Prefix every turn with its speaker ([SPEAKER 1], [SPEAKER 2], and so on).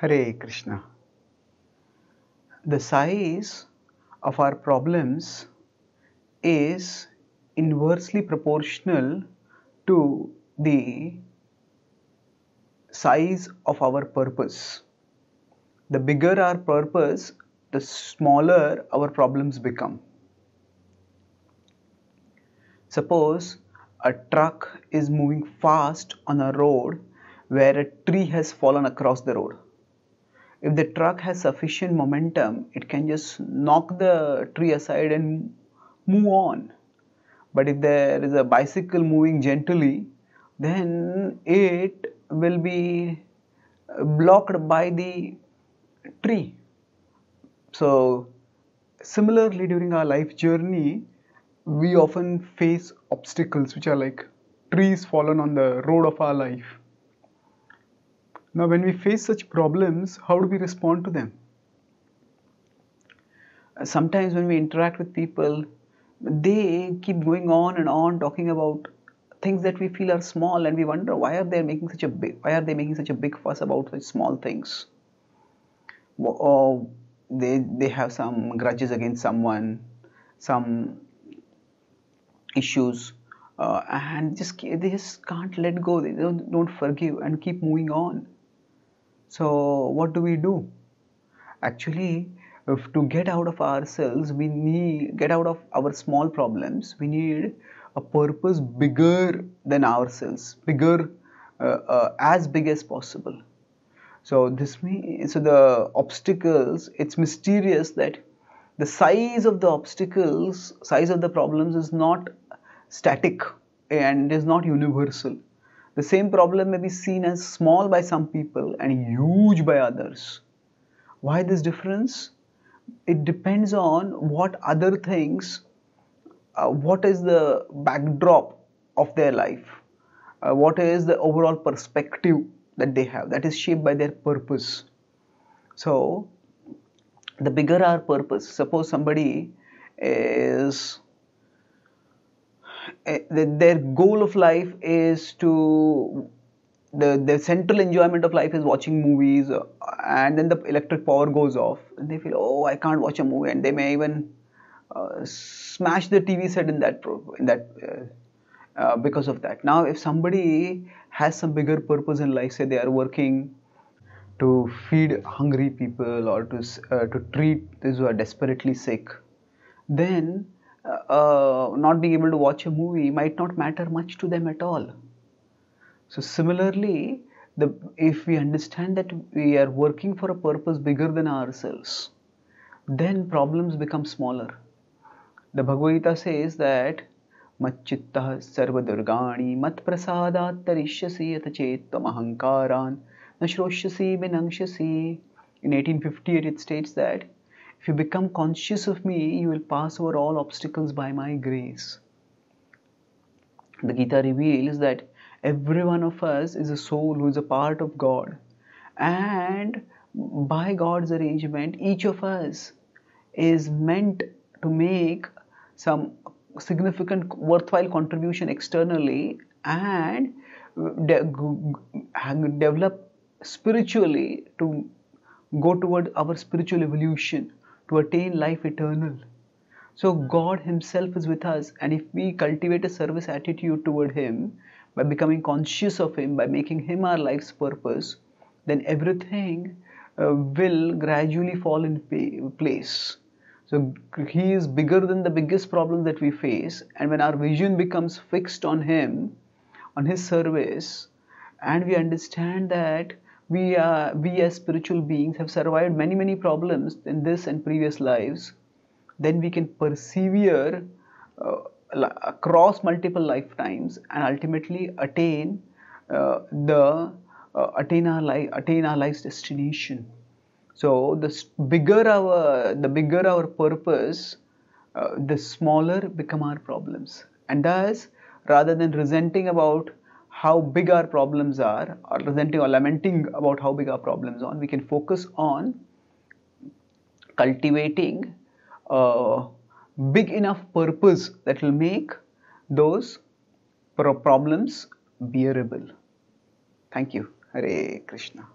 [SPEAKER 1] Hare Krishna. The size of our problems is inversely proportional to the size of our purpose. The bigger our purpose, the smaller our problems become. Suppose a truck is moving fast on a road where a tree has fallen across the road. If the truck has sufficient momentum, it can just knock the tree aside and move on. But if there is a bicycle moving gently, then it will be blocked by the tree. So, similarly, during our life journey, we often face obstacles which are like trees fallen on the road of our life. Now, when we face such problems, how do we respond to them? Sometimes, when we interact with people, they keep going on and on talking about things that we feel are small, and we wonder why are they making such a big why are they making such a big fuss about such small things? Or they they have some grudges against someone, some issues, uh, and just they just can't let go. They don't, don't forgive and keep moving on. So what do we do? Actually, if to get out of ourselves, we need get out of our small problems. We need a purpose bigger than ourselves, bigger, uh, uh, as big as possible. So this means so the obstacles. It's mysterious that the size of the obstacles, size of the problems is not static and is not universal. The same problem may be seen as small by some people and huge by others. Why this difference? It depends on what other things, uh, what is the backdrop of their life, uh, what is the overall perspective that they have that is shaped by their purpose. So, the bigger our purpose, suppose somebody is their goal of life is to the, the central enjoyment of life is watching movies uh, and then the electric power goes off. And they feel oh i can't watch a movie and they may even uh, smash the tv set in that in that uh, uh, because of that. Now if somebody has some bigger purpose in life say they are working to feed hungry people or to uh, to treat those who are desperately sick then uh, not being able to watch a movie might not matter much to them at all. So similarly, the, if we understand that we are working for a purpose bigger than ourselves, then problems become smaller. The Bhagavad Gita says that Machittah sarva durgani mat prasadat tarishyasi yata chettam ahankaran nashroshyasi vinangshasi. In 1858 it states that if you become conscious of me, you will pass over all obstacles by my grace. The Gita reveals that every one of us is a soul who is a part of God. And by God's arrangement, each of us is meant to make some significant, worthwhile contribution externally and de- develop spiritually to go toward our spiritual evolution to attain life eternal. So God Himself is with us, and if we cultivate a service attitude toward Him by becoming conscious of Him, by making Him our life's purpose, then everything uh, will gradually fall in place. So He is bigger than the biggest problem that we face, and when our vision becomes fixed on Him, on His service, and we understand that we, uh, we as spiritual beings have survived many, many problems in this and previous lives, then we can persevere uh, across multiple lifetimes and ultimately attain uh, the uh, attain our life attain our life's destination. So the bigger our the bigger our purpose, uh, the smaller become our problems. And thus, rather than resenting about how big our problems are or resenting or lamenting about how big our problems are we can focus on cultivating a big enough purpose that will make those problems bearable. Thank you. Hare krishna